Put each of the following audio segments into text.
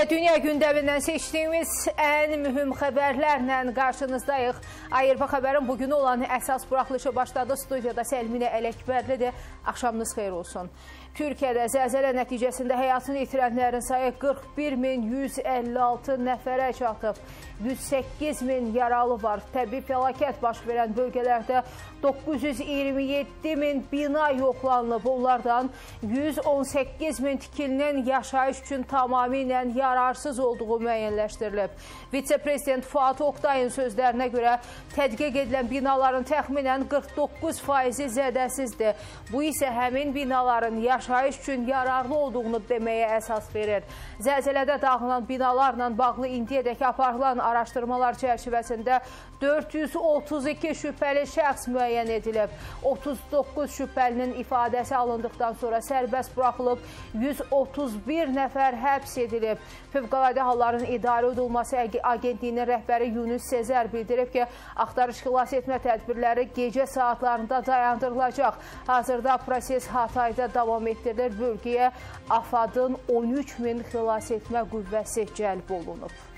Və dünya gündəmindən seçdiyimiz ən mühüm xəbərlərlə qarşınızdayıq. Ayırba xəbərin bugün olan əsas buraxılışı başladı. Studiyada Səlminə Ələkbərlidir. Axşamınız xeyir olsun. Türkiyədə zəlzələ nəticəsində həyatını itirənlərin sayı 41156 nəfərə çatıb. 108 min yaralı var. Təbii fəlakət baş verən bölgələrdə 927 min bina yoxlanılıb. Onlardan 118 min tikilinin yaşayış üçün tamamilə yararsız olduğu müəyyənləşdirilib. Vitse-prezident Fuat Oktayın sözlərinə görə tədqiq edilən binaların təxminən 49 faizi zədəsizdir. Bu isə həmin binaların yaşayış üçün yararlı olduğunu deməyə əsas verir. Zəlzələdə dağılan binalarla bağlı indiyədək aparılan araşdırmalar çərçivəsində 432 şübhəli şəxs müəyyən edilib. 39 şübhəlinin ifadəsi alındıqdan sonra sərbəst buraxılıb, 131 nəfər həbs edilib. Fövqəladə Halların İdarə Edilməsi Agentliyinin rəhbəri Yunus Sezer bildirib ki, axtarış xilas etmə tədbirləri gecə saatlarında dayandırılacaq. Hazırda proses Hatayda davam etdirilir. Bölgəyə AFAD-ın 13 min xilas etmə qüvvəsi cəlb olunub.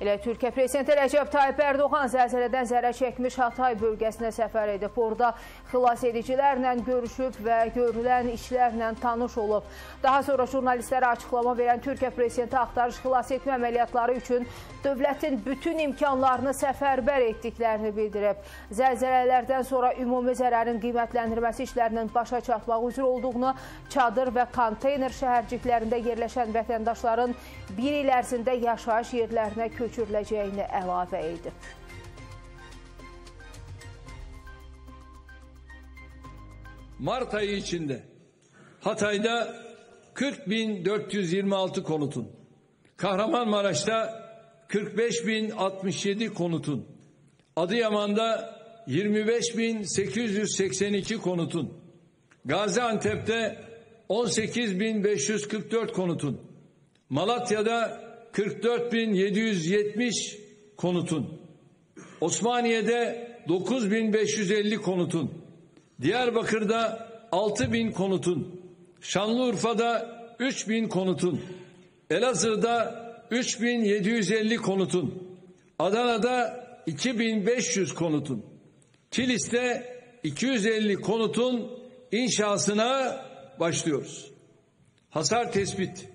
Elə Türkiyə Prezidenti Rəcəb Tayyip Ərdoğan zəlzələdən zərər çəkmiş Hatay bölgəsinə səfər edib. Orada xilas edicilərlə görüşüb və görülən işlərlə tanış olub. Daha sonra jurnalistlərə açıqlama verən Türkiyə Prezidenti axtarış xilas etmə əməliyyatları üçün dövlətin bütün imkanlarını səfərbər etdiklərini bildirib. Zəlzələlərdən sonra ümumi zərərin qiymətləndirməsi işlərinin başa çatmaq üzrə olduğunu, çadır və konteyner şəhərciklərində yerləşən vətəndaşların bir il ərzində yaşayış yerlərinə köçürülməsidir köçürüləcəyini əlavə edib. Mart ayı içinde Hatay'da 40.426 konutun, Kahramanmaraş'ta 45.067 konutun, Adıyaman'da 25.882 konutun, Gaziantep'te 18.544 konutun, Malatya'da 44.770 konutun, Osmaniye'de 9.550 konutun, Diyarbakır'da 6.000 konutun, Şanlıurfa'da 3.000 konutun, Elazığ'da 3.750 konutun, Adana'da 2500 konutun, Kilis'te 250 konutun inşasına başlıyoruz. Hasar tespit,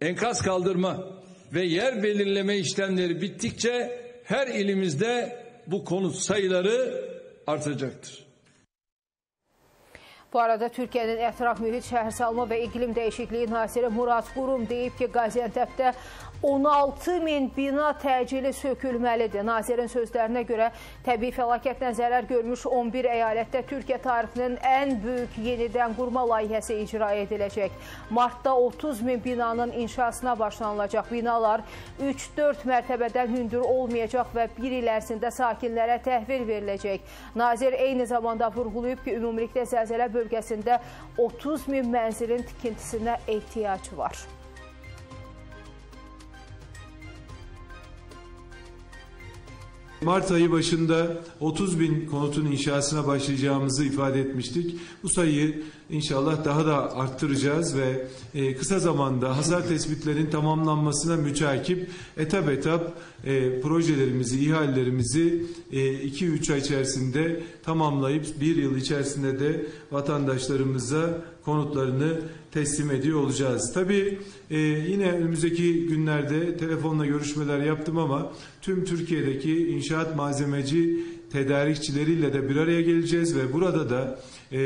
enkaz kaldırma, ve yer belirleme işlemleri bittikçe her ilimizde bu konut sayıları artacaktır. Bu arada Türkiyənin ətraf mühit şəhərsalma və iqlim dəyişikliyi naziri Murad Qurum deyib ki, Qaziantəpdə 16 min bina təcili sökülməlidir. Nazirin sözlərinə görə təbii fəlakətdən zərər görmüş 11 əyalətdə Türkiyə tarixinin ən böyük yenidən qurma layihəsi icra ediləcək. Martda 30 min binanın inşasına başlanılacaq. Binalar 3-4 mərtəbədən hündür olmayacaq və bir il ərzində sakinlərə təhvil veriləcək. Nazir eyni zamanda vurğulayıb ki, ümumilikdə zəlzələ bölgəsində 30 min mənzilin tikintisinə ehtiyac var. Mart ayı başında 30 bin konutun inşasına başlayacağımızı ifade etmiştik. Bu sayıyı inşallah daha da arttıracağız ve e, kısa zamanda hasar tespitlerin tamamlanmasına müteakip etap etap e, projelerimizi, ihalelerimizi 2-3 e, ay içerisinde tamamlayıp bir yıl içerisinde de vatandaşlarımıza konutlarını teslim ediyor olacağız. Tabii e, yine önümüzdeki günlerde telefonla görüşmeler yaptım ama tüm Türkiye'deki inşaat malzemeci tedarikçileriyle de bir araya geleceğiz ve burada da e,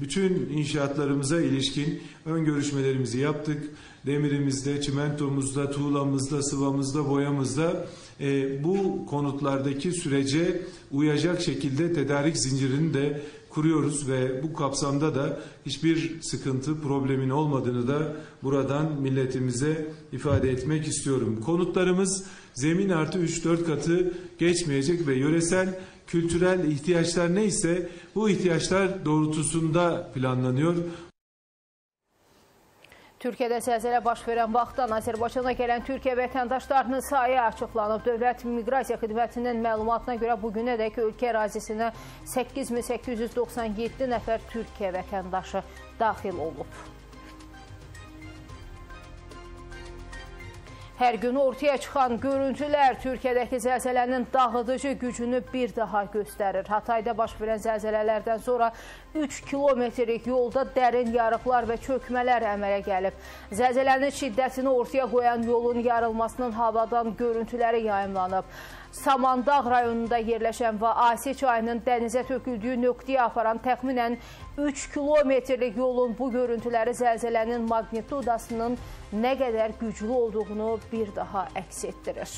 bütün inşaatlarımıza ilişkin ön görüşmelerimizi yaptık. Demirimizde, çimentomuzda, tuğlamızda, sıvamızda, boyamızda e, bu konutlardaki sürece uyacak şekilde tedarik zincirini de kuruyoruz ve bu kapsamda da hiçbir sıkıntı, problemin olmadığını da buradan milletimize ifade etmek istiyorum. Konutlarımız zemin artı 3-4 katı geçmeyecek ve yöresel kültürel ihtiyaçlar neyse bu ihtiyaçlar doğrultusunda planlanıyor. Türkiyədə zəlzələ baş verən vaxtdan Azərbaycana gələn Türkiyə vətəndaşlarının sayı açıqlanıb. Dövlət Miqrasiya Xidmətinin məlumatına görə bugünədək ölkə ərazisinə 8897 nəfər Türkiyə vətəndaşı daxil olub. Hər gün ortaya çıxan görüntülər Türkiyədəki zəlzələnin dağıdıcı gücünü bir daha göstərir. Hatayda baş verən zəlzələlərdən sonra 3 kilometrlik yolda dərin yarıqlar və çökmələr əmələ gəlib. Zəlzələnin şiddətini ortaya qoyan yolun yarılmasının havadan görüntüləri yayımlanıb. Samandağ rayonunda yerləşən və Asi çayının dənizə töküldüyü nöqtəyə aparan təxminən 3 kilometrlik yolun bu görüntüləri zəlzələnin magnitudasının nə qədər güclü olduğunu bir daha əks etdirir.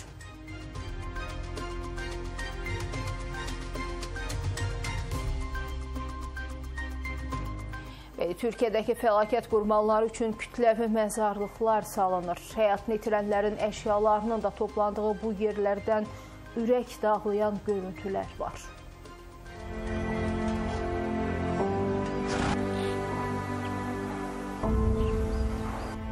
Türkiyədəki fəlakət qurbanları üçün kütləvi məzarlıqlar salınır. Həyatını itirənlərin əşyalarının da toplandığı bu yerlərdən ürək dağlayan görüntülər var.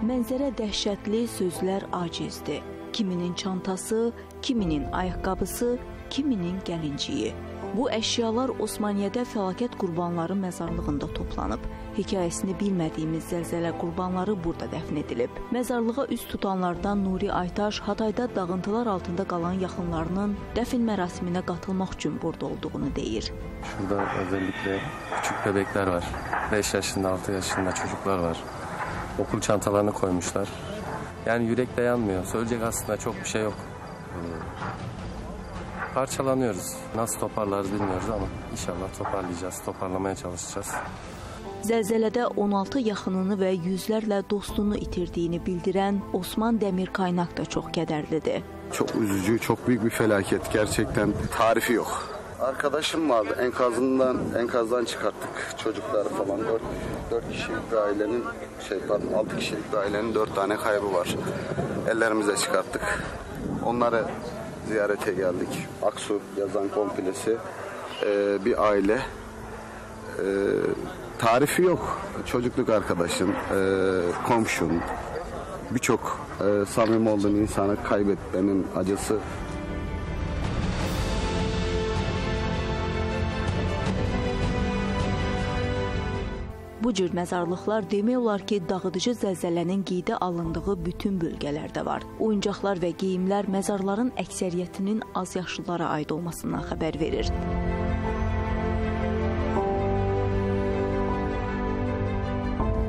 Mənzərə dəhşətli, sözlər acizdir. Kiminin çantası, kiminin ayaqqabısı, kiminin gəlinciyi. Bu əşyalar Osmaniyyədə fəlakət qurbanları məzarlığında toplanıb. Hekayəsini bilmədiyimiz zəlzələ qurbanları burada dəfn edilib. Məzarlığa üz tutanlardan Nuri Aytaş Hatayda dağıntılar altında qalan yaxınlarının dəfn mərasiminə qatılmaq üçün burada olduğunu deyir. Şurada özellikle küçük bebekler var. 5 yaşında, 6 yaşında çocuklar var. Okul çantalarını koymuşlar. Yani yürek dayanmıyor. Söyleyecek aslında çok bir şey yok. Parçalanıyoruz. Nasıl toparlarız bilmiyoruz ama inşallah toparlayacağız. Toparlamaya çalışacağız. Zəlzələdə 16 yaxınını və yüzlərlə dostunu itirdiyini bildirən Osman Dəmir Qaynaq da çox kədərlidir. Çok üzücü, çok büyük bir felaket. Gerçekten tarifi yok. Arkadaşım vardı enkazından enkazdan çıkarttık çocukları falan. Dört, dört kişilik bir ailenin şey pardon altı kişilik bir ailenin dört tane kaybı var. Ellerimize çıkarttık. Onları ziyarete geldik. Aksu yazan komplesi ee, bir aile. Ee, tarifi yok. Çocukluk arkadaşın, ee, komşun, birçok e, samimi olduğun insanı kaybetmenin acısı Bu cür məzarlıqlar demək olar ki, dağıdıcı zəlzələnin qeydə alındığı bütün bölgələrdə var. Oyuncaqlar və geyimlər məzarların əksəriyyətinin azyaşlılara aid olmasından xəbər verir.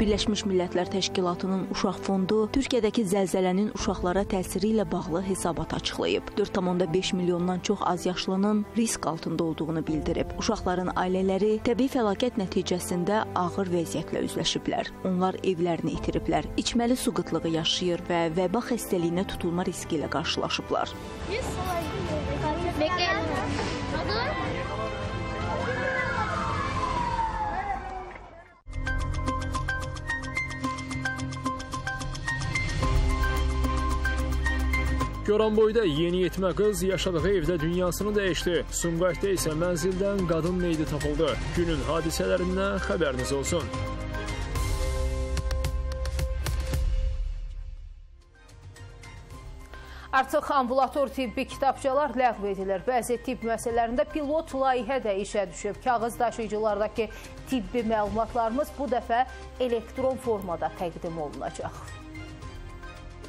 Birləşmiş Millətlər Təşkilatının Uşaq Fondu Türkiyədəki zəlzələnin uşaqlara təsiri ilə bağlı hesabat açıqlayıb. 4,5 milyondan çox azyaşlının risk altında olduğunu bildirib. Uşaqların ailələri təbii fəlakət nəticəsində ağır vəziyyətlə üzləşiblər. Onlar evlərini itiriblər, içməli su qıtlığı yaşayır və vəba xəstəliyinə tutulma riski ilə qarşılaşıblar. Bekleyelim. Goranboyda yeniyetmə qız yaşadığı evdə dünyasını dəyişdi. Sumqayıtda isə mənzildən qadın meydi tapıldı. Günün hadisələrindən xəbəriniz olsun. Artıq ambulator tibbi kitabçalar ləğv edilir. Bəzi tibb müəssisələrində pilot layihə də işə düşüb. Kağız daşıyıcılardakı tibbi məlumatlarımız bu dəfə elektron formada təqdim olunacaq.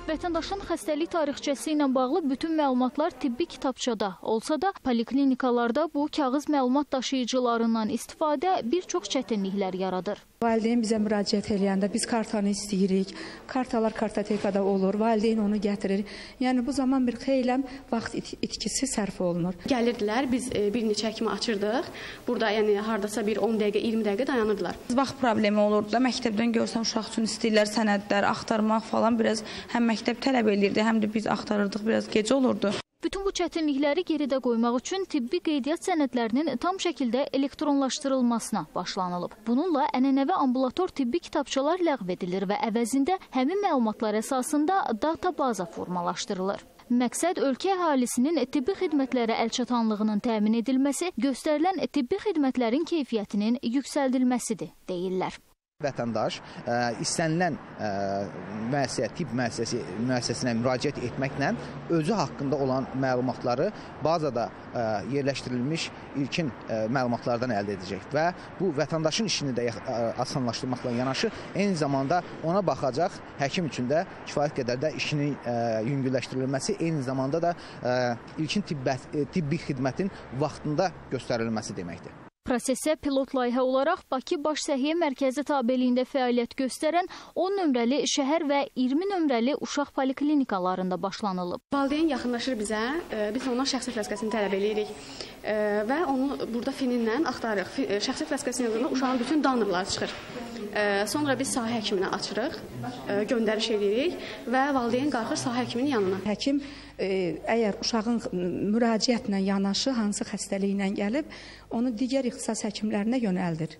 Vətəndaşın xəstəlik tarixçəsi ilə bağlı bütün məlumatlar tibbi kitabçada olsa da, poliklinikalarda bu kağız məlumat daşıyıcılarından istifadə bir çox çətinliklər yaradır. Valideyn bizə müraciət eləyəndə biz kartanı istəyirik. Kartalar kartotekada olur. Valideyn onu gətirir. Yəni bu zaman bir xeyləm vaxt it itkisi sərf olunur. Gəlirdilər, biz e, bir neçə həkimi açırdıq. Burada yəni hardasa bir 10 dəqiqə, 20 dəqiqə dayanırdılar. Vaxt problemi olurdu da məktəbdən görsən uşaq üçün istəyirlər sənədlər axtarmaq falan biraz həm məktəb tələb eləyirdi, həm də biz axtarırdıq, biraz gecə olurdu. Bütün bu çətinlikləri geridə qoymaq üçün tibbi qeydiyyat sənədlərinin tam şəkildə elektronlaşdırılmasına başlanılıb. Bununla ənənəvi ambulator tibbi kitabçalar ləğv edilir və əvəzində həmin məlumatlar əsasında databaza formalaşdırılır. Məqsəd ölkə əhalisinin tibbi xidmətlərə əlçatanlığının təmin edilməsi, göstərilən tibbi xidmətlərin keyfiyyətinin yüksəldilməsidir, deyirlər. Vətəndaş ə, istənilən ə, müəssisə, tibb müəssisəsi müəssisəsinə müraciət etməklə özü haqqında olan məlumatları bazada ə, yerləşdirilmiş ilkin ə, məlumatlardan əldə edəcək və bu vətəndaşın işini də ə, asanlaşdırmaqla yanaşı eyni zamanda ona baxacaq həkim üçün də kifayət qədər də işinin ə, yüngülləşdirilməsi, eyni zamanda da ə, ilkin tibbət, tibbi xidmətin vaxtında göstərilməsi deməkdir. Prosesə pilot layihə olaraq Bakı Baş Səhiyyə Mərkəzi tabeliyində fəaliyyət göstərən 10 nömrəli şəhər və 20 nömrəli uşaq poliklinikalarında başlanılıb. Valideyn yaxınlaşır bizə, biz ondan şəxsi fləskəsini tələb eləyirik e, və onu burada fininlə axtarırıq. E, şəxsi fləskəsinin yanında uşağın bütün danorları çıxır. Sonra biz sahə həkiminə açırıq, göndəriş edirik və valideyn qalxır sahə həkiminin yanına. Həkim əgər uşağın müraciətlə yanaşı hansı xəstəliklə gəlib, onu digər ixtisas həkimlərinə yönəldir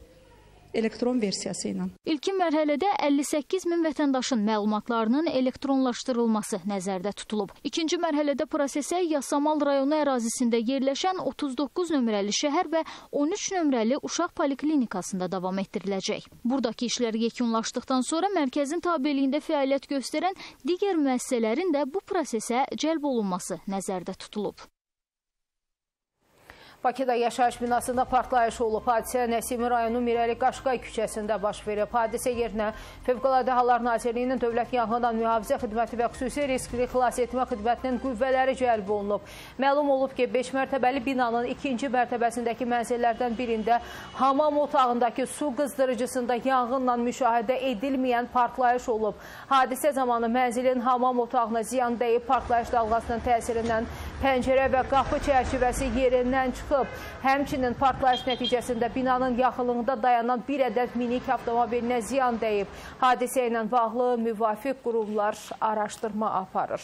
elektron versiyası ilə. İlkin mərhələdə 58 min vətəndaşın məlumatlarının elektronlaşdırılması nəzərdə tutulub. İkinci mərhələdə prosesə Yasamal rayonu ərazisində yerləşən 39 nömrəli şəhər və 13 nömrəli uşaq poliklinikasında davam etdiriləcək. Buradakı işlər yekunlaşdıqdan sonra mərkəzin tabeliyində fəaliyyət göstərən digər müəssisələrin də bu prosesə cəlb olunması nəzərdə tutulub. Bakıda yaşayış binasında partlayış olub. Hadisə Nəsimi rayonu Mirəli Qaşqay küçəsində baş verib. Hadisə yerinə Fövqəladə Hallar Nazirliyinin Dövlət Yanğından Mühafizə Xidməti və Xüsusi Riskli Xilas Etmə Xidmətinin qüvvələri cəlb olunub. Məlum olub ki, 5 mərtəbəli binanın ikinci mərtəbəsindəki mənzillərdən birində hamam otağındakı su qızdırıcısında yanğınla müşahidə edilməyən partlayış olub. Hadisə zamanı mənzilin hamam otağına ziyan dəyib, partlayış dalğasının təsirindən pəncərə və qapı çərçivəsi yerindən çıxıb çıxıb. Həmçinin partlayış nəticəsində binanın yaxınlığında dayanan bir ədəd minik avtomobilinə ziyan dəyib. Hadisə ilə bağlı müvafiq qurumlar araşdırma aparır.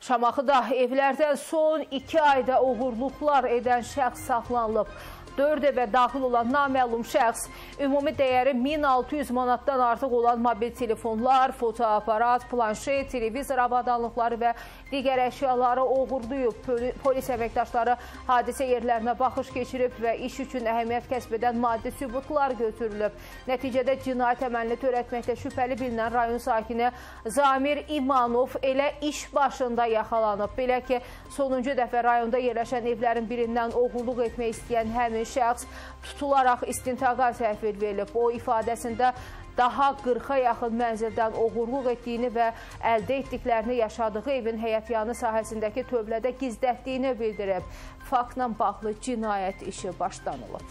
Şamaxıda evlərdən son iki ayda uğurluqlar edən şəxs saxlanılıb. 4 evə daxil olan naməlum şəxs ümumi dəyəri 1600 manatdan artıq olan mobil telefonlar, fotoaparat, planşet, televizor avadanlıqları və digər əşyaları oğurlayıb. Polis əməkdaşları hadisə yerlərinə baxış keçirib və iş üçün əhəmiyyət kəsb edən maddi sübutlar götürülüb. Nəticədə cinayət əməlini törətməkdə şübhəli bilinən rayon sakini Zamir İmanov elə iş başında yaxalanıb. Belə ki, sonuncu dəfə rayonda yerləşən evlərin birindən oğurluq etmək istəyən həmin həmin şəxs tutularaq istintaqa təhvil verilib. O ifadəsində daha 40-a yaxın mənzildən oğurluq etdiyini və əldə etdiklərini yaşadığı evin həyətyanı sahəsindəki tövlədə gizlətdiyini bildirib. Faktla bağlı cinayət işi başlanılıb.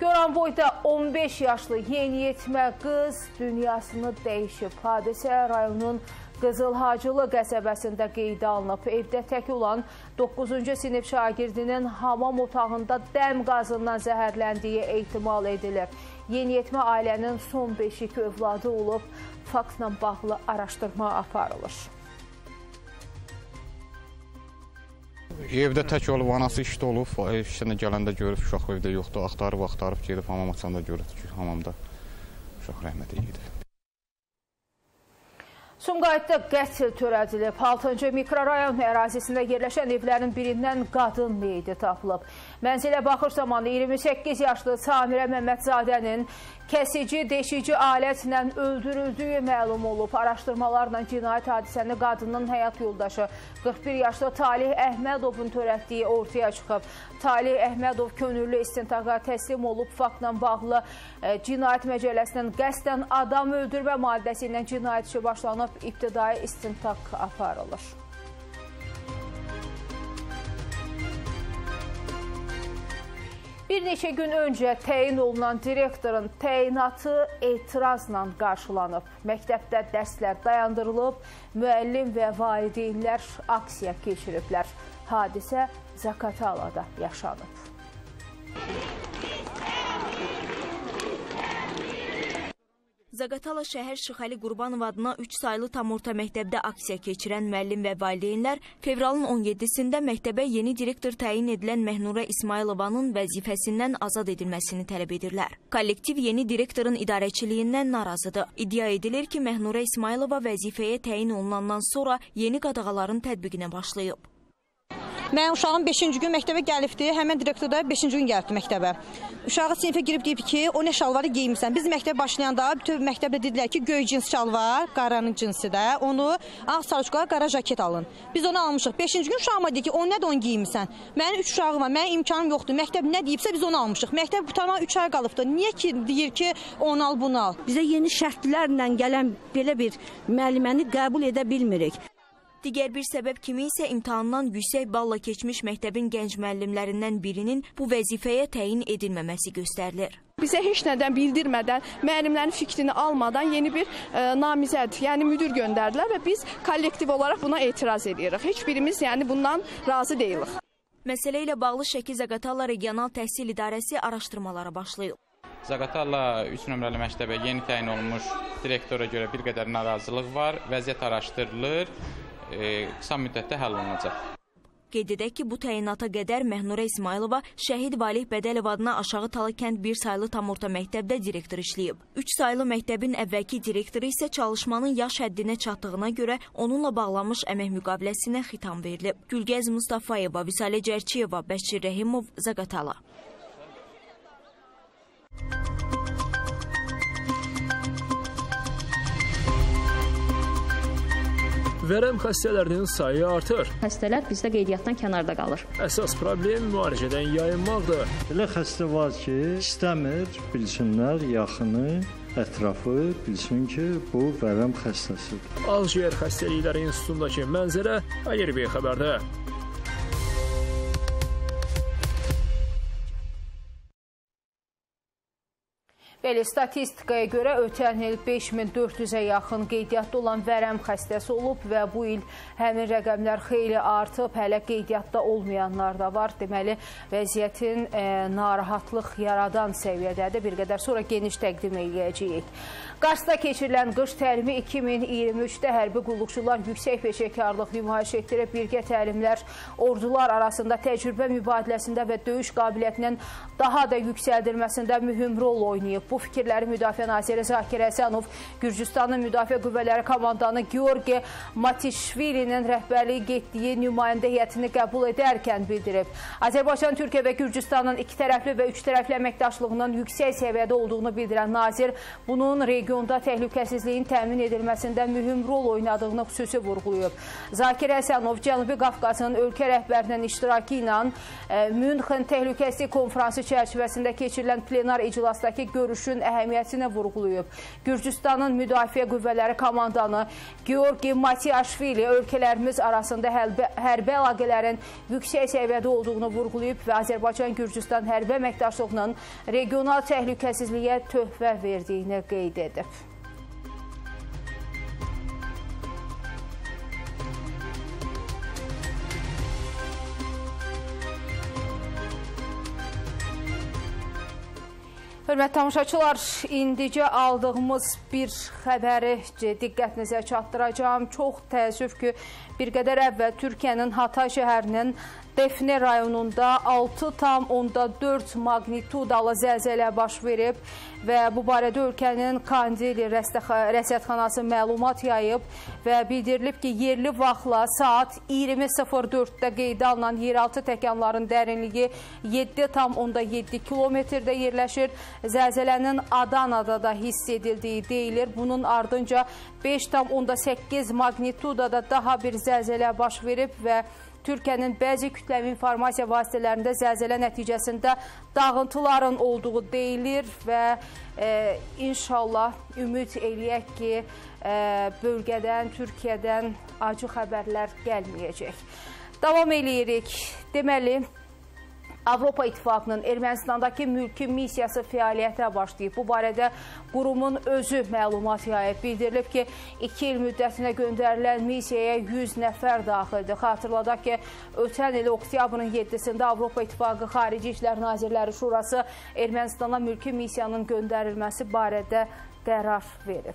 Goranboyda 15 yaşlı yeniyetmə qız dünyasını dəyişib. Hadisə rayonun Qızılhacılı qəsəbəsində qeydə alınıb. Evdə tək olan 9-cu sinif şagirdinin hamam otağında dəm qazından zəhərləndiyi ehtimal edilir. Yeniyetmə ailənin son beşik övladı olub, faktla bağlı araşdırma aparılır. Evdə tək olub, anası işdə olub, işdən gələndə görüb uşaq evdə yoxdur, axtarıb, axtarıb gedib hamam açanda görüb ki, hamamda uşaq rəhmətə gedib. Sumqayıtda qətl törədilib. 6-cı mikrorayon ərazisində yerləşən evlərin birindən qadın meyidi tapılıb. Mənzilə baxış zamanı 28 yaşlı Samirə Məmmədzadənin kəsici, deşici alətlə öldürüldüyü məlum olub. Araşdırmalarla cinayət hadisəni qadının həyat yoldaşı 41 yaşlı Talih Əhmədovun törətdiyi ortaya çıxıb. Talih Əhmədov könüllü istintaqa təslim olub. Faktla bağlı e, cinayət məcəlləsinin qəsdən adam öldürmə maddəsi ilə cinayət işi başlanıb, ibtidai istintaq aparılır. Bir neçə gün öncə təyin olunan direktorun təyinatı etirazla qarşılanıb. Məktəbdə dərslər dayandırılıb, müəllim və valideynlər aksiya keçiriblər. Hadisə Zakatalada yaşanıb. Zaqatala şəhər Şıxəli Qurbanov adına 3 saylı tam orta məktəbdə aksiya keçirən müəllim və valideynlər fevralın 17-sində məktəbə yeni direktor təyin edilən Məhnurə İsmailovanın vəzifəsindən azad edilməsini tələb edirlər. Kollektiv yeni direktorun idarəçiliyindən narazıdır. İddia edilir ki, Məhnurə İsmailova vəzifəyə təyin olunandan sonra yeni qadağaların tətbiqinə başlayıb. Mənim uşağım 5-ci gün məktəbə gəlibdi, həmin direktor da 5-ci gün gəlibdi məktəbə. Uşağı sinifə girib deyib ki, o nə şalvarı geyinmisən. Biz məktəbə başlayanda bütün məktəbdə dedilər ki, göy cins şalvar, qaranın cinsi də, onu ağ sarıçqala qara jaket alın. Biz onu almışıq. 5-ci gün uşağıma dedi ki, o nədir onu geyinmisən? Mənim 3 uşağım var, mənim imkanım yoxdur. Məktəb nə deyibsə biz onu almışıq. Məktəb qutarmağa 3 ay qalıbdı. Niyə ki deyir ki, onu al, bunu al? Bizə yeni şərtlərlə gələn belə bir müəlliməni qəbul edə bilmirik. Digər bir səbəb kimi isə imtahandan yüksək balla keçmiş məktəbin gənc müəllimlərindən birinin bu vəzifəyə təyin edilməməsi göstərilir. Bizə heç nədən bildirmədən, müəllimlərin fikrini almadan yeni bir e, namizəd, yəni müdir göndərdilər və biz kollektiv olaraq buna etiraz edirik. Heç birimiz yəni bundan razı deyilik. Məsələ ilə bağlı Şəki Zaqatala Regional Təhsil İdarəsi araşdırmalara başlayıb. Zaqatala 3 nömrəli məktəbə yeni təyin olunmuş direktora görə bir qədər narazılıq var. Vəziyyət araşdırılır e, qısa müddətdə həll olunacaq. Qeyd edək ki, bu təyinata qədər Məhnurə İsmailova Şəhid Valih Bədəlov adına Aşağı Talı kənd 1 saylı tam orta məktəbdə direktor işləyib. 3 saylı məktəbin əvvəlki direktoru isə çalışmanın yaş həddinə çatdığına görə onunla bağlanmış əmək müqaviləsinə xitam verilib. Gülgəz Mustafayeva, Visalə Cərçiyeva, Bəşir Rəhimov, Zaqatala. Vərəm xəstələrinin sayı artır. Xəstələr bizdə qeydiyyatdan kənarda qalır. Əsas problem müalicədən yayınmaqdır. Elə xəstə var ki, istəmir bilsinlər yaxını, ətrafı bilsin ki, bu vərəm xəstəsidir. Ağciyər xəstəlikləri institutundakı mənzərə ARB xəbərdə. Belə statistikaya görə ötən il 5400-ə yaxın qeydiyyatda olan vərəm xəstəsi olub və bu il həmin rəqəmlər xeyli artıb, hələ qeydiyyatda olmayanlar da var. Deməli, vəziyyətin e, narahatlıq yaradan səviyyədədir. Bir qədər sonra geniş təqdim edəcəyik. Qarsda keçirilən qış təlimi 2023-də hərbi qulluqçular yüksək peşəkarlıq nümayiş etdirib. Birgə təlimlər ordular arasında təcrübə mübadiləsində və döyüş qabiliyyətinin daha da yüksəldilməsində mühüm rol oynayıb. Bu fikirləri Müdafiə Naziri Zakir Həsənov Gürcüstanın Müdafiə Qüvvələri komandanı Georgi Matişvilinin rəhbərlik etdiyi nümayəndə heyətini qəbul edərkən bildirib. Azərbaycan, Türkiyə və Gürcüstanın iki tərəfli və üç tərəfli əməkdaşlığının yüksək səviyyədə olduğunu bildirən nazir bunun regionda təhlükəsizliyin təmin edilməsində mühüm rol oynadığını xüsusi vurğulayıb. Zakir Həsənov Cənubi Qafqazın ölkə rəhbərinin iştirakı ilə e, Münxen Təhlükəsizlik Konfransı çərçivəsində keçirilən plenar iclasdakı görüşün əhəmiyyətini vurğulayıb. Gürcüstanın Müdafiə Qüvvələri komandanı Georgi Matiaşvili ölkələrimiz arasında hərbi əlaqələrin yüksək səviyyədə olduğunu vurğulayıb və Azərbaycan-Gürcüstan hərbi əməkdaşlığının regional təhlükəsizliyə töhfə verdiyini qeyd edib. Hörmət tamaşaçılar, indicə aldığımız bir xəbəri diqqətinizə çatdıracağım. Çox təəssüf ki, bir qədər əvvəl Türkiyənin Hatay şəhərinin Defne rayonunda 6,4 magnitudalı zəlzələ baş verib və bu barədə ölkənin Kandili rəsədxanası məlumat yayıb və bildirilib ki, yerli vaxtla saat 20.04-də qeydə alınan yeraltı təkanların dərinliyi 7,7 kilometrdə yerləşir. Zəlzələnin Adanada da hiss edildiyi deyilir. Bunun ardınca 5,8 magnitudada daha bir zəlzələ baş verib və Türkiyənin bəzi kütləvi informasiya vasitələrində zəlzələ nəticəsində dağıntıların olduğu deyilir və e, inşallah ümid eləyək ki, e, bölgədən, Türkiyədən acı xəbərlər gəlməyəcək. Davam eləyirik. Deməli, Avropa İttifaqının Ermənistandakı mülki missiyası fəaliyyətə başlayıb. Bu barədə qurumun özü məlumat yayıb. Bildirilib ki, 2 il müddətinə göndərilən missiyaya 100 nəfər daxildir. Xatırladaq ki, ötən il oktyabrın 7-sində Avropa İttifaqı Xarici İşlər Nazirləri Şurası Ermənistana mülki missiyanın göndərilməsi barədə qərar verib.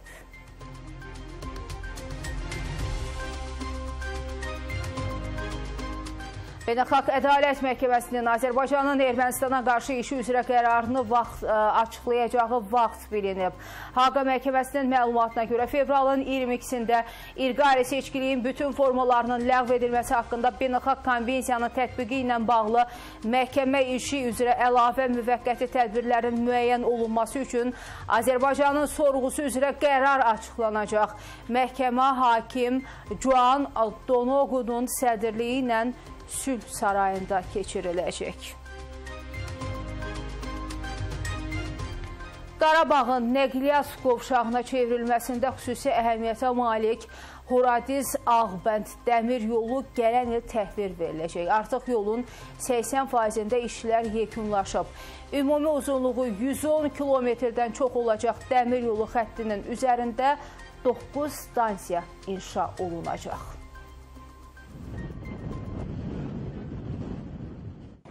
Beynəlxalq Ədalət Məhkəməsinin Azərbaycanın Ermənistana qarşı işi üzrə qərarını vaxt, ə, açıqlayacağı vaxt bilinib. Haqa Məhkəməsinin məlumatına görə fevralın 22-sində İlqari seçkiliyin bütün formalarının ləğv edilməsi haqqında Beynəlxalq Konvensiyanın tətbiqi ilə bağlı məhkəmə işi üzrə əlavə müvəqqəti tədbirlərin müəyyən olunması üçün Azərbaycanın sorğusu üzrə qərar açıqlanacaq. Məhkəmə hakim Juan Donoğu'nun sədrliyi ilə Sülh Sarayında keçiriləcək. Qarabağın nəqliyyat qovşağına çevrilməsində xüsusi əhəmiyyətə malik Horadiz Ağbənd dəmir yolu gələn il təhvil veriləcək. Artıq yolun 80%-də işlər yekunlaşıb. Ümumi uzunluğu 110 kilometrdən çox olacaq dəmir yolu xəttinin üzərində 9 stansiya inşa olunacaq.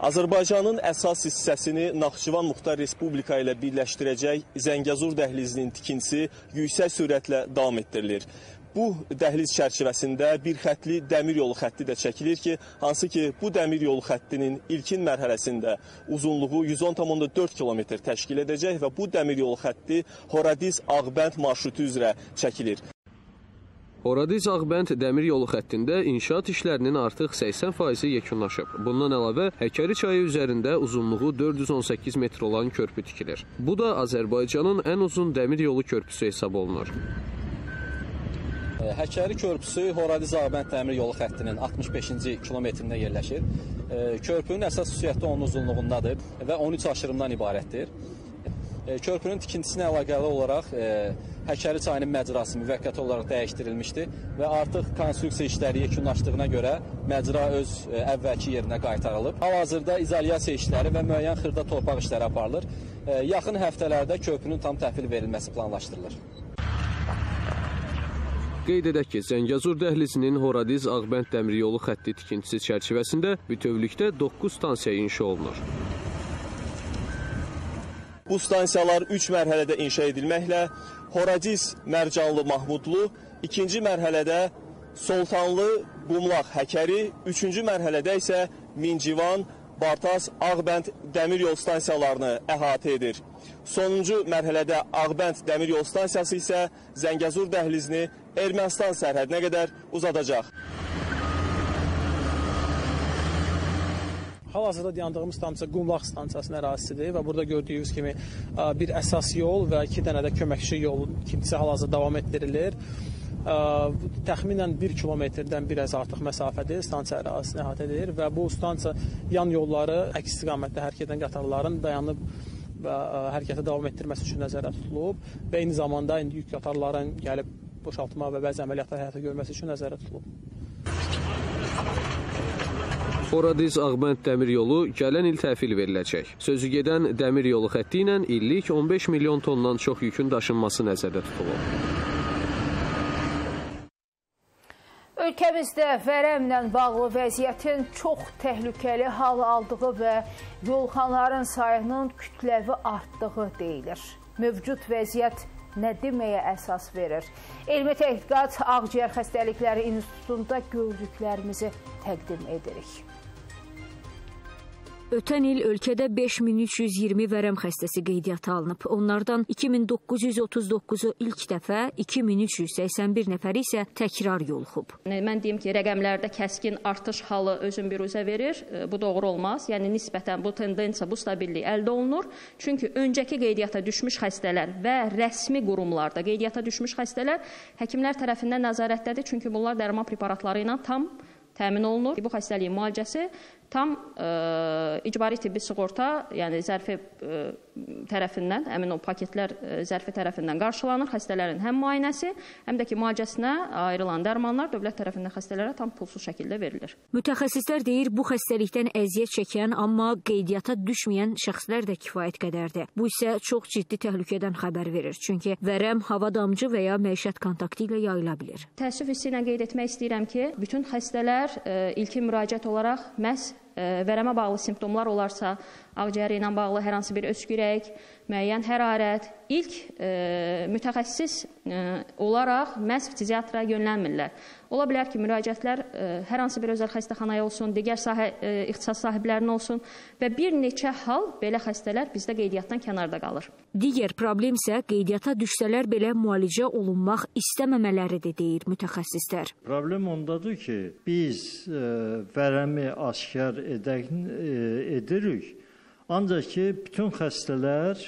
Azərbaycanın əsas hissəsini Naxçıvan Muxtar Respublika ilə birləşdirəcək Zəngəzur dəhlizinin tikintisi yüksək sürətlə davam etdirilir. Bu dəhliz çərçivəsində bir xətli dəmir yolu xətti də çəkilir ki, hansı ki bu dəmir yolu xəttinin ilkin mərhələsində uzunluğu 110,4 km təşkil edəcək və bu dəmir yolu xətti Horadiz Ağbənd marşrutu üzrə çəkilir. Horadiz Ağbənd dəmir yolu xəttində inşaat işlərinin artıq 80%-i yekunlaşıb. Bundan əlavə Həkəri çayı üzərində uzunluğu 418 metr olan körpü tikilir. Bu da Azərbaycanın ən uzun dəmir yolu körpüsü hesab olunur. Həkəri körpüsü Horadiz Ağbənd dəmir yolu xəttinin 65-ci kilometrində yerləşir. Körpünün əsas xüsusiyyəti onun uzunluğundadır və 13 aşırımdan ibarətdir. Körpünün tikintisinə əlaqəli olaraq Həkəri çayının məcrası müvəqqəti olaraq dəyişdirilmişdi və artıq konstruksiya işləri yekunlaşdığına görə məcra öz əvvəlki yerinə qaytarılıb. Hal-hazırda izolyasiya işləri və müəyyən xırda torpaq işləri aparılır. Yaxın həftələrdə körpünün tam təhvil verilməsi planlaşdırılır. Qeyd edək ki, Zəngəzur dəhlizinin Horadiz Ağbənd dəmir yolu xətti tikintisi çərçivəsində bütövlükdə 9 stansiya inşa olunur. Bu stansiyalar 3 mərhələdə inşa edilməklə Horadiz Mərcanlı Mahmudlu, ikinci mərhələdə Soltanlı Qumlaq Həkəri, üçüncü mərhələdə isə Mincivan, Bartas, Ağbənd dəmir yol stansiyalarını əhatə edir. Sonuncu mərhələdə Ağbənd dəmir yol stansiyası isə Zəngəzur dəhlizini Ermənistan sərhədinə qədər uzadacaq. Hal-hazırda dayandığımız stansiya Qumlaq stansiyasının ərazisidir və burada gördüyünüz kimi bir əsas yol və iki dənə də köməkçi yol tikintisi hal-hazırda davam etdirilir. Təxminən 1 kilometrdən biraz artıq məsafədir stansiya ərazisini əhatə edir və bu stansiya yan yolları əks istiqamətdə hərəkət edən qatarların dayanıb və hərəkəti davam etdirməsi üçün nəzərdə tutulub və eyni zamanda indi yük qatarların gəlib boşaltma və bəzi əməliyyatlar həyata görməsi üçün nəzərdə tutulub. Horadiz Ağbənd dəmir yolu gələn il təhvil veriləcək. Sözü gedən dəmir yolu xətti ilə illik 15 milyon tondan çox yükün daşınması nəzərdə tutulub. Ölkəmizdə vərəmlə bağlı vəziyyətin çox təhlükəli hal aldığı və yolxanların sayının kütləvi artdığı deyilir. Mövcud vəziyyət nə deməyə əsas verir? Elmi Təhqiqat Ağciyər Xəstəlikləri İnstitutunda gördüklərimizi təqdim edirik. Ötən il ölkədə 5320 vərəm xəstəsi qeydiyyata alınıb. Onlardan 2939-u ilk dəfə, 2381 nəfəri isə təkrar yoluxub. Mən deyim ki, rəqəmlərdə kəskin artış halı özün biruzə verir. Bu doğru olmaz. Yəni nisbətən bu tendensiya, bu stabillik əldə olunur. Çünki öncəki qeydiyyata düşmüş xəstələr və rəsmi qurumlarda qeydiyyata düşmüş xəstələr həkimlər tərəfindən nəzarətdədir. Çünki bunlar dərman preparatları ilə tam təmin olunur. Bu xəstəliyin müalicəsi tam ə, icbari tibbi sığorta, yəni zərfi ə, tərəfindən, həmin o paketlər ə, zərfi tərəfindən qarşılanır. Xəstələrin həm müayinəsi, həm də ki, müalicəsinə ayrılan dərmanlar dövlət tərəfindən xəstələrə tam pulsuz şəkildə verilir. Mütəxəssislər deyir, bu xəstəlikdən əziyyət çəkən, amma qeydiyyata düşməyən şəxslər də kifayət qədərdir. Bu isə çox ciddi təhlükədən xəbər verir. Çünki vərəm hava damcı və ya məişət kontaktı ilə yayıla bilər. Təəssüf hissi ilə qeyd etmək istəyirəm ki, bütün xəstələr ə, ilkin müraciət olaraq məhz vərəmə bağlı simptomlar olarsa, ağciyəri ilə bağlı hər hansı bir öskürək, müəyyən hərarət, ilk e, mütəxəssis e, olaraq məhz ftiziatra yönəlmirlər. Ola bilər ki, müraciətlər e, hər hansı bir özəl xəstəxanaya olsun, digər sahə e, ixtisas sahiblərinə olsun və bir neçə hal belə xəstələr bizdə qeydiyyatdan kənarda qalır. Digər problem isə qeydiyyata düşsələr belə müalicə olunmaq istəməmələridir deyir mütəxəssislər. Problem ondadır ki, biz e, vərəmi aşkar edək, e, edirik. Ancaq ki, bütün xəstələr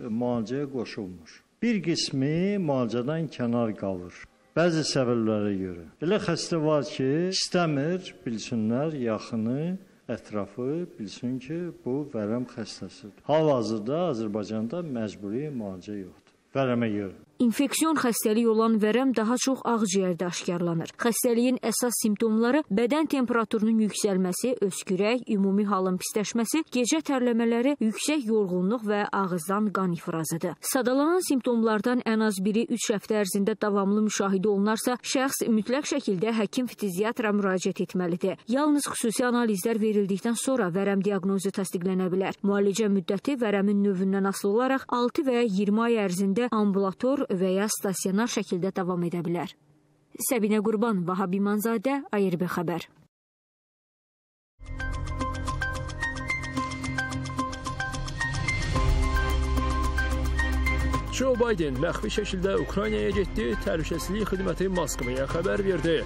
müalicəyə qoşulmur. Bir qismi müalicədən kənar qalır. Bəzi səbəblərə görə. Elə xəstə var ki, istəmir bilsinlər yaxını, ətrafı bilsin ki, bu vərəm xəstəsidir. Hal-hazırda Azərbaycanda məcburi müalicə yoxdur. Vərəmə görə. İnfeksion xəstəlik olan vərəm daha çox ağciyərdə aşkarlanır. Xəstəliyin əsas simptomları bədən temperaturunun yüksəlməsi, öskürək, ümumi halın pisləşməsi, gecə tərləmələri, yüksək yorğunluq və ağızdan qan ifrazıdır. Sadalanan simptomlardan ən az biri 3 həftə ərzində davamlı müşahidə olunarsa, şəxs mütləq şəkildə həkim ftiziatra müraciət etməlidir. Yalnız xüsusi analizlər verildikdən sonra vərəm diaqnozu təsdiqlənə bilər. Müalicə müddəti vərəmin növündən asılı olaraq 6 və ya 20 ay ərzində ambulator və ya stasionar şəkildə davam edə bilər. Səbinə Qurban, Vahab İmanzadə, ARB xəbər. Joe Biden məxfi şəkildə Ukraynaya getdi, təhlükəsizlik xidməti Moskvaya xəbər verdi.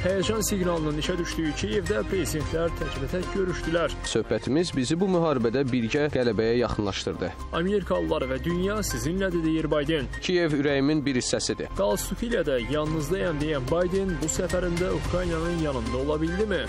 Həyəcan siqnalının işə düşdüyü Kiyevdə prezidentlər təkbətək görüşdülər. Söhbətimiz bizi bu müharibədə birgə qələbəyə yaxınlaşdırdı. Amerikalılar və dünya sizinlədir deyir Biden. Kiyev ürəyimin bir hissəsidir. Qalstukiyada yalnızdayam deyən Biden bu səfərində Ukraynanın yanında ola bildimi?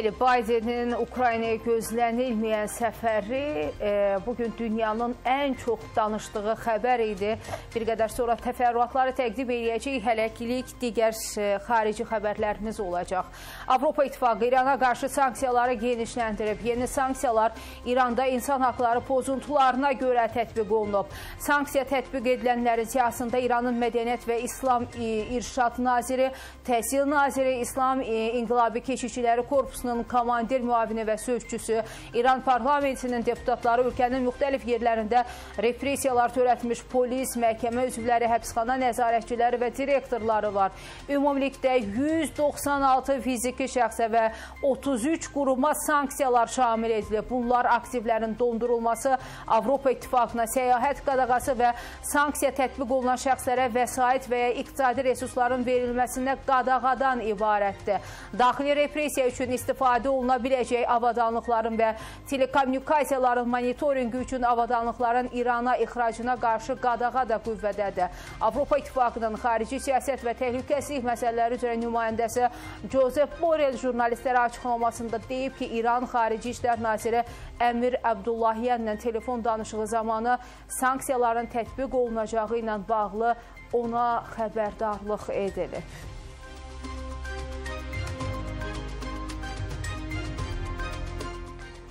Bəli, Bidenin Ukraynaya gözlənilməyən səfəri e, bugün dünyanın ən çox danışdığı xəbər idi. Bir qədər sonra təfərrüatları təqdim edəcək, hələkilik digər e, xarici xəbərlərimiz olacaq. Avropa İttifaqı İrana qarşı sanksiyaları genişləndirib. Yeni sanksiyalar İranda insan haqları pozuntularına görə tətbiq olunub. Sanksiya tətbiq edilənlərin siyasında İranın Mədəniyyət və İslam e, İrşad Naziri, Təhsil Naziri, İslam e, İnqilabi Keşikçiləri Korpusu Korpusunun komandir müavini və sözçüsü, İran parlamentinin deputatları ölkənin müxtəlif yerlərində repressiyalar törətmiş polis, məhkəmə üzvləri, həbsxana nəzarətçiləri və direktorları var. Ümumilikdə 196 fiziki şəxsə və 33 quruma sanksiyalar şamil edilib. Bunlar aktivlərin dondurulması, Avropa İttifaqına səyahət qadağası və sanksiya tətbiq olunan şəxslərə vəsait və ya iqtisadi resursların verilməsinə qadağadan ibarətdir. Daxili repressiya üçün istifadə istifadə oluna biləcək avadanlıqların və telekommunikasiyaların monitorinqi üçün avadanlıqların İrana ixracına qarşı qadağa da qüvvədədir. Avropa İttifaqının xarici siyasət və təhlükəsizlik məsələləri üzrə nümayəndəsi Josep Borrell jurnalistlərə açıqlamasında deyib ki, İran Xarici İşlər Naziri Əmir Əbdullahiyənlə telefon danışığı zamanı sanksiyaların tətbiq olunacağı ilə bağlı ona xəbərdarlıq edilib.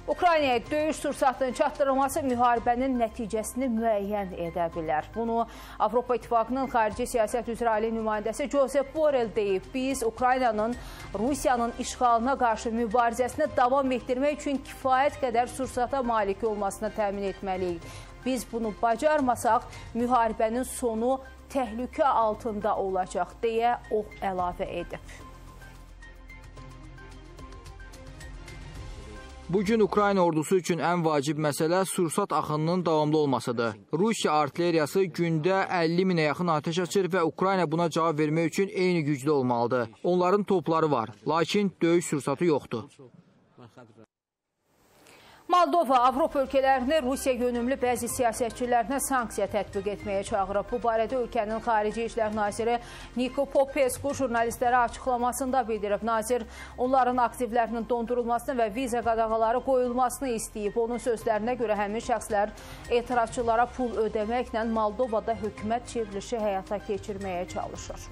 Ukraynaya döyüş sursatının çatdırılması müharibənin nəticəsini müəyyən edə bilər. Bunu Avropa İttifaqının xarici siyasət üzrə ali nümayəndəsi Josep Borrell deyib. Biz Ukraynanın Rusiyanın işğalına qarşı mübarizəsini davam etdirmək üçün kifayət qədər sursata malik olmasını təmin etməliyik. Biz bunu bacarmasaq, müharibənin sonu təhlükə altında olacaq, deyə o əlavə edib. Bu gün Ukrayna ordusu üçün ən vacib məsələ sursat axınının davamlı olmasıdır. Rusiya artilleriyası gündə 50 minə yaxın atəş açır və Ukrayna buna cavab vermək üçün eyni güclü olmalıdır. Onların topları var, lakin döyüş sursatı yoxdur. Moldova Avropa ölkələrini Rusiya yönümlü bəzi siyasətçilərinə sanksiya tətbiq etməyə çağırıb. Bu barədə ölkənin xarici işlər naziri Niko Popescu jurnalistlərə açıqlamasında bildirib. Nazir onların aktivlərinin dondurulmasını və viza qadağaları qoyulmasını istəyib. Onun sözlərinə görə həmin şəxslər etirazçılara pul ödəməklə Moldovada hökumət çevrilişi həyata keçirməyə çalışır.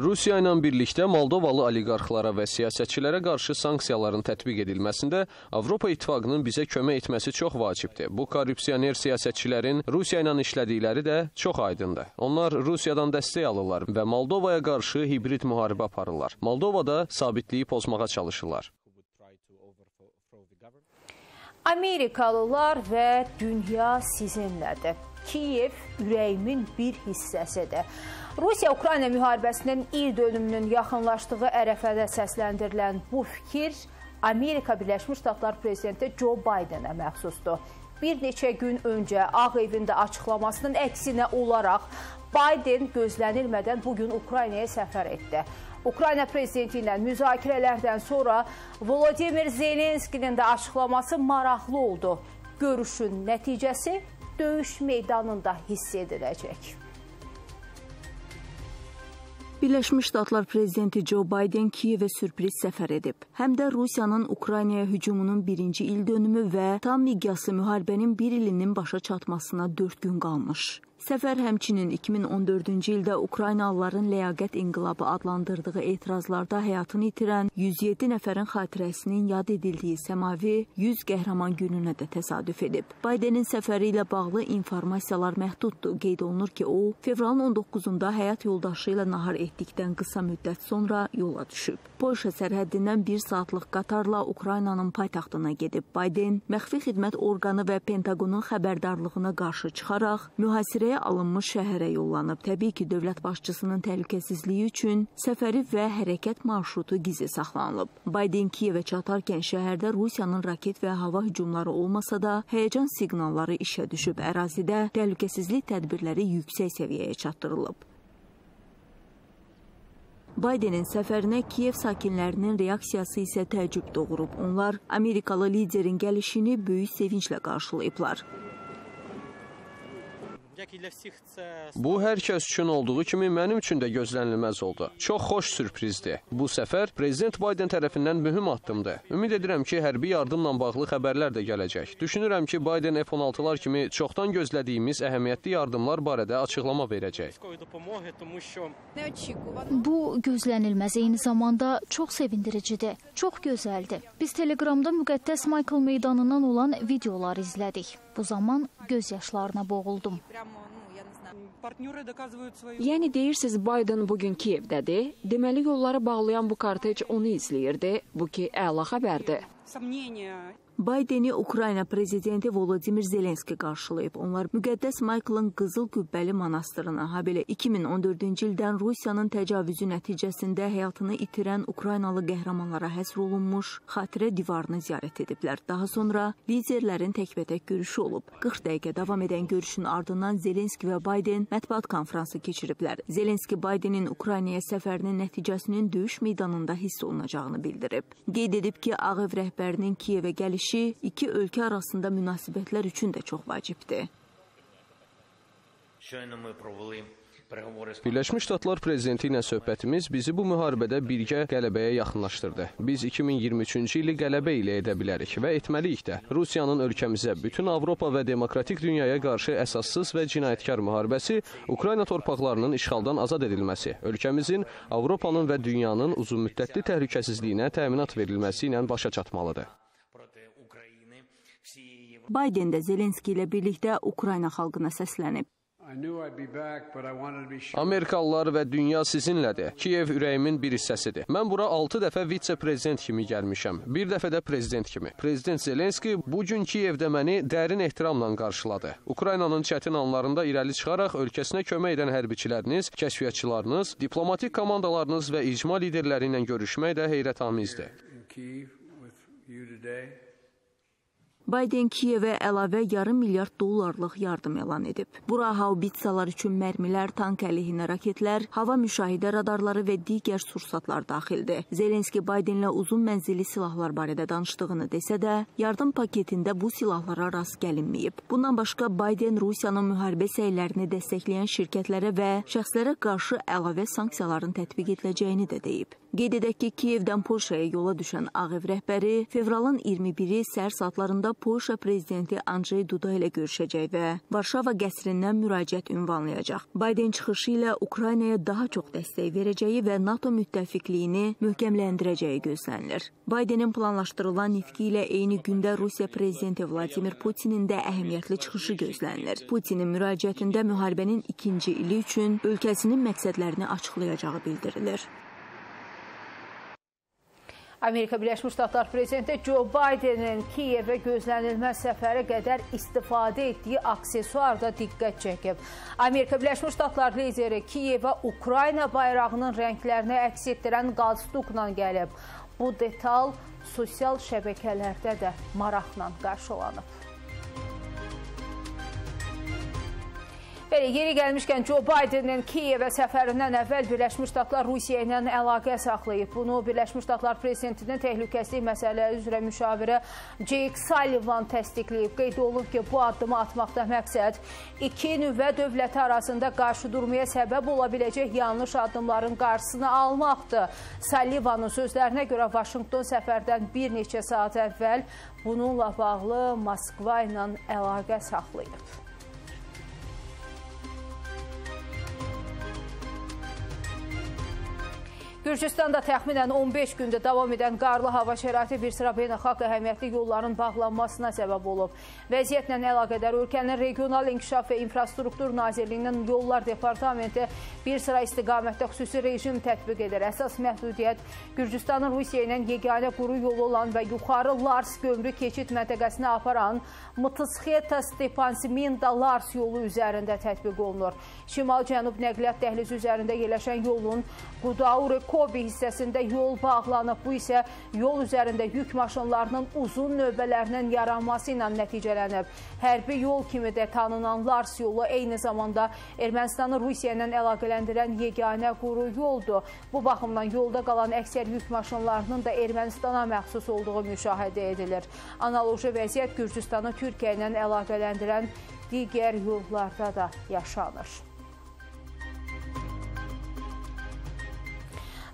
Rusiya ilə birlikdə Moldovalı oliqarxlara və siyasətçilərə qarşı sanksiyaların tətbiq edilməsində Avropa İttifaqının bizə kömək etməsi çox vacibdir. Bu korrupsioner siyasətçilərin Rusiya ilə işlədikləri də çox aydındır. Onlar Rusiyadan dəstək alırlar və Moldovaya qarşı hibrid müharibə aparırlar. Moldovada sabitliyi pozmağa çalışırlar. Amerikalılar və dünya sizinlədir. Kiyev ürəyimin bir hissəsidir. Rusiya-Ukrayna müharibəsinin il dönümünün yaxınlaşdığı ərəfədə səsləndirilən bu fikir Amerika Birləşmiş Ştatlar prezidenti Joe Bidenə məxsusdur. Bir neçə gün öncə Ağ evində açıqlamasının əksinə olaraq Biden gözlənilmədən bugün Ukraynaya səfər etdi. Ukrayna prezidenti ilə müzakirələrdən sonra Volodimir Zelenskinin də açıqlaması maraqlı oldu. Görüşün nəticəsi döyüş meydanında hiss ediləcək. Birləşmiş Ştatlar prezidenti Joe Biden Kiyevə sürpriz səfər edib. Həm də Rusiyanın Ukraynaya hücumunun birinci il dönümü və tam miqyaslı müharibənin bir ilinin başa çatmasına 4 gün qalmış. Səfər həmçinin 2014-cü ildə Ukraynalıların ləyaqət inqilabı adlandırdığı etirazlarda həyatını itirən 107 nəfərin xatirəsinin yad edildiyi səmavi 100 qəhrəman gününə də təsadüf edib. Baydenin səfəri ilə bağlı informasiyalar məhduddur. Qeyd olunur ki, o fevralın 19-da həyat yoldaşı ilə nahar etdikdən qısa müddət sonra yola düşüb. Polşa sərhəddindən 1 saatlıq qatarla Ukraynanın paytaxtına gedib. Bayden məxfi xidmət orqanı və Pentaqonun xəbərdarlığına qarşı çıxaraq mühasirəyə alınmış şəhərə yollanıb. Təbii ki, dövlət başçısının təhlükəsizliyi üçün səfəri və hərəkət marşrutu gizli saxlanılıb. Bayden Kiyevə çatarkən şəhərdə Rusiyanın raket və hava hücumları olmasa da, həyəcan siqnalları işə düşüb. Ərazidə təhlükəsizlik tədbirləri yüksək səviyyəyə çatdırılıb. Baydenin səfərinə Kiyev sakinlərinin reaksiyası isə təəccüb doğurub. Onlar Amerikalı liderin gəlişini böyük sevinclə qarşılayıblar. Bu hər kəs üçün olduğu kimi mənim üçün də gözlənilməz oldu. Çox xoş sürprizdir. Bu səfər prezident Bayden tərəfindən mühüm addımdır. Ümid edirəm ki, hərbi yardımla bağlı xəbərlər də gələcək. Düşünürəm ki, Bayden F-16-lar kimi çoxdan gözlədiyimiz əhəmiyyətli yardımlar barədə açıqlama verəcək. Bu gözlənilməz eyni zamanda çox sevindiricidir. Çox gözəldir. Biz Telegramda müqəddəs Michael meydanından olan videolar izlədik. Bu zaman göz yaşlarına boğuldum. Yəni deyirsiz Biden bu gün Kiyevdədir. Deməli yolları bağlayan bu kortej onu izləyirdi. Bu ki əla xəbərdir. Baydeni Ukrayna prezidenti Volodimir Zelenski qarşılayıb. Onlar müqəddəs Michael'ın Qızıl Qübbəli monastırına, ha belə 2014-cü ildən Rusiyanın təcavüzü nəticəsində həyatını itirən Ukraynalı qəhrəmanlara həsr olunmuş xatirə divarını ziyarət ediblər. Daha sonra liderlərin təkbətək görüşü olub. 40 dəqiqə davam edən görüşün ardından Zelenski və Bayden mətbuat konfransı keçiriblər. Zelenski Baydenin Ukraynaya səfərinin nəticəsinin döyüş meydanında hiss olunacağını bildirib. Qeyd edib ki, Ağ Ev rəhbərinin Kiyevə gəlişi kişi iki ölkə arasında münasibətlər üçün də çox vacibdir. Birləşmiş Ştatlar prezidenti ilə söhbətimiz bizi bu müharibədə birgə qələbəyə yaxınlaşdırdı. Biz 2023-cü ili qələbə ilə edə bilərik və etməliyik də. Rusiyanın ölkəmizə, bütün Avropa və demokratik dünyaya qarşı əsassız və cinayətkar müharibəsi Ukrayna torpaqlarının işğaldan azad edilməsi, ölkəmizin, Avropanın və dünyanın uzunmüddətli təhlükəsizliyinə təminat verilməsi ilə başa çatmalıdır. Bayden də Zelenski ilə birlikdə Ukrayna xalqına səslənib. Amerikalılar və dünya sizinlədir. Kiyev ürəyimin bir hissəsidir. Mən bura 6 dəfə vitse-prezident kimi gəlmişəm. Bir dəfə də prezident kimi. Prezident Zelenski bu gün Kiyevdə məni dərin ehtiramla qarşıladı. Ukraynanın çətin anlarında irəli çıxaraq ölkəsinə kömək edən hərbiçiləriniz, kəşfiyyatçılarınız, diplomatik komandalarınız və icma liderləri ilə görüşmək də heyrətamizdir. Bayden Kiyevə əlavə yarım milyard dollarlıq yardım elan edib. Bura haubitsalar üçün mərmilər, tank əleyhinə raketlər, hava müşahidə radarları və digər sursatlar daxildir. Zelenski Baydenlə uzun mənzilli silahlar barədə danışdığını desə də, yardım paketində bu silahlara rast gəlinməyib. Bundan başqa Bayden Rusiyanın müharibə səylərini dəstəkləyən şirkətlərə və şəxslərə qarşı əlavə sanksiyaların tətbiq ediləcəyini də deyib. Qeyd edək ki, Kiyevdən Polşaya yola düşən Ağ Ev rəhbəri fevralın 21-i səhər saatlarında Polşa prezidenti Andrzej Duda ilə görüşəcək və Varşava qəsrindən müraciət ünvanlayacaq. Bayden çıxışı ilə Ukraynaya daha çox dəstək verəcəyi və NATO müttəfiqliyini möhkəmləndirəcəyi gözlənilir. Baydenin planlaşdırılan nitqi ilə eyni gündə Rusiya prezidenti Vladimir Putinin də əhəmiyyətli çıxışı gözlənilir. Putinin müraciətində müharibənin ikinci ili üçün ölkəsinin məqsədlərini açıqlayacağı bildirilir. Amerika Birləşmiş Ştatlar prezidenti Joe Bidenin Kiyevə gözlənilməz səfəri qədər istifadə etdiyi aksesuar da diqqət çəkib. Amerika Birləşmiş Ştatlar lideri Kiyevə Ukrayna bayrağının rənglərini əks etdirən qalstukla gəlib. Bu detal sosial şəbəkələrdə də maraqla qarşılanıb. Belə, yeri gəlmişkən Joe Bidenin Kiyevə səfərindən əvvəl Birləşmiş Ştatlar Rusiya ilə əlaqə saxlayıb. Bunu Birləşmiş Ştatlar Prezidentinin təhlükəsizlik məsələləri üzrə müşaviri Jake Sullivan təsdiqləyib. Qeyd olunub ki, bu addımı atmaqda məqsəd iki nüvə dövləti arasında qarşı durmaya səbəb ola biləcək yanlış addımların qarşısını almaqdır. Sullivanın sözlərinə görə Vaşinqton səfərdən bir neçə saat əvvəl bununla bağlı Moskva ilə əlaqə saxlayıb. Gürcüstanda təxminən 15 gündə davam edən qarlı hava şəraiti bir sıra beynəlxalq əhəmiyyətli yolların bağlanmasına səbəb olub. Vəziyyətlə əlaqədar ölkənin Regional İnkişaf və İnfrastruktur Nazirliyinin Yollar Departamenti bir sıra istiqamətdə xüsusi rejim tətbiq edir. Əsas məhdudiyyət Gürcüstanın Rusiya ilə yeganə quru yolu olan və yuxarı Lars gömrük keçid məntəqəsinə aparan Mıtısxeta Stepansiminda Lars yolu üzərində tətbiq olunur. Şimal-Cənub nəqliyyat dəhlizi üzərində yerləşən yolun Qudauri Kobi hissəsində yol bağlanıb. Bu isə yol üzərində yük maşınlarının uzun növbələrinin yaranması ilə nəticələnib. Hərbi yol kimi də tanınan Lars yolu eyni zamanda Ermənistanı Rusiya ilə əlaqələndirən yeganə quru yoldur. Bu baxımdan yolda qalan əksər yük maşınlarının da Ermənistana məxsus olduğu müşahidə edilir. Analoji vəziyyət Gürcüstanı Türkiyə ilə əlaqələndirən digər yollarda da yaşanır.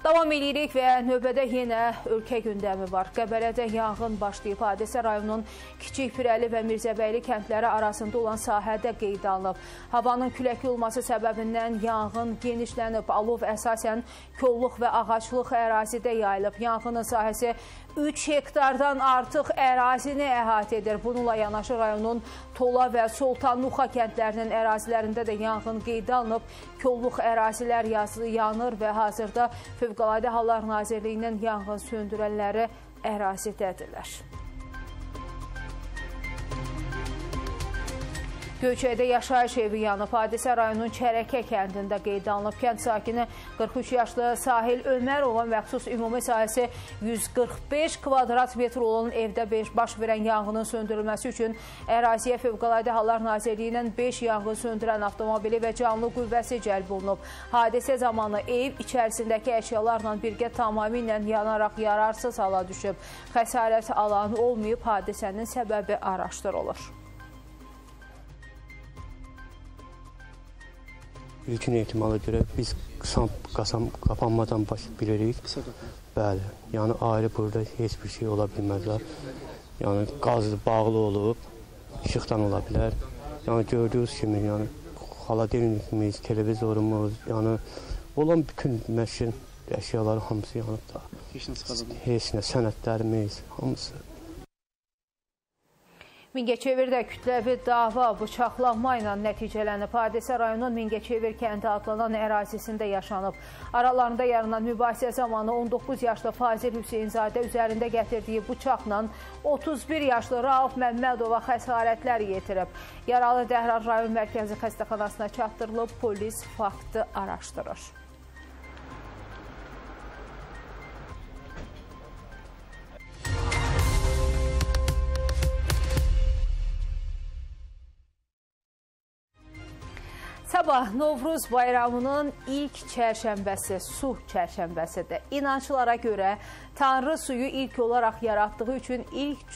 Davam edirik və növbədə yenə ölkə gündəmi var. Qəbələdə yanğın başlayıb. Hadisə rayonun Kiçik Pirəli və Mirzəbəyli kəndləri arasında olan sahədə qeyd alınıb. Havanın küləkli olması səbəbindən yanğın genişlənib. Alov əsasən kolluq və ağaçlıq ərazidə yayılıb. Yanğının sahəsi 3 hektardan artıq ərazini əhatə edir. Bununla yanaşı rayonun Tola və Soltanluxa kəndlərinin ərazilərində də yanğın qeydə alınıb. Kolluq ərazilər yanır və hazırda Fövqəladə Hallar Nazirliyinin yanğın söndürənləri ərazidədirlər. Göyçəkdə yaşayış evi yanıb. Hadisə rayonun Çərəkə kəndində qeyd alınıb. Kənd sakini 43 yaşlı Sahil Ömərova məxsus ümumi sahəsi 145 kvadrat metr olan evdə baş verən yanğının söndürülməsi üçün əraziyə Fövqəladə Hallar Nazirliyinin 5 yanğın söndürən avtomobili və canlı qüvvəsi cəlb olunub. Hadisə zamanı ev içərisindəki əşyalarla birgə tamamilə yanaraq yararsız hala düşüb. Xəsarət alan olmayıb, hadisənin səbəbi araşdırılır. İlkin ehtimala görə biz qısam, qasam qapanmadan baş bilirik. Bəli, yəni ayrı burada heç bir şey ola bilməzlər. Yəni qaz bağlı olub, işıqdan ola bilər. Yəni gördüyünüz kimi, yəni xaladelnikimiz, televizorumuz, yəni olan bütün məşin əşyaları hamısı yanıb da. Heç nə çıxarılmır. Heç nə, sənədlərimiz, hamısı. Mingəçevirdə kütləvi dava bıçaqlanma ilə nəticələnib. Hadisə rayonun Mingəçevir kəndi adlanan ərazisində yaşanıb. Aralarında yaranan mübahisə zamanı 19 yaşlı Fazil Hüseynzadə üzərində gətirdiyi bıçaqla 31 yaşlı Rauf Məmmədova xəsarətlər yetirib. Yaralı Dəhrar rayon mərkəzi xəstəxanasına çatdırılıb, polis faktı araşdırır. Sabah Novruz bayramının ilk çərşənbəsi, su çərşənbəsidir. İnançlara görə Tanrı suyu ilk olaraq yaratdığı üçün ilk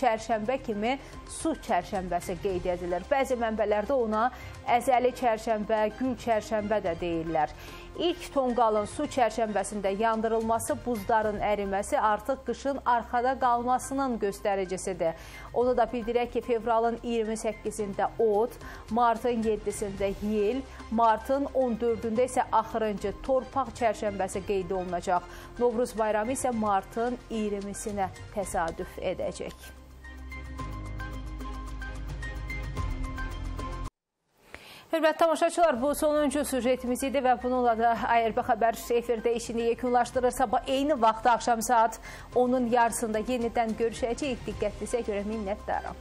çərşənbə kimi su çərşənbəsi qeyd edilir. Bəzi mənbələrdə ona əzəli çərşənbə, gül çərşənbə də deyirlər. İlk tonqalın su çərşənbəsində yandırılması, buzların əriməsi artıq qışın arxada qalmasının göstəricisidir. Onu da bildirək ki, fevralın 28-də ot, martın 7-sində yel, martın 14-də isə axırıncı torpaq çərşənbəsi qeyd olunacaq. Novruz bayramı isə martın 20-sinə təsadüf edəcək. Hörmətli tamaşaçılar, bu sonuncu sujetimiz idi və bununla da ARB xəbər efirdə işini yekunlaşdırır. Sabah eyni vaxtda axşam saat 10-un yarısında yenidən görüşəcəyik. Diqqətlizə görə minnətdaram.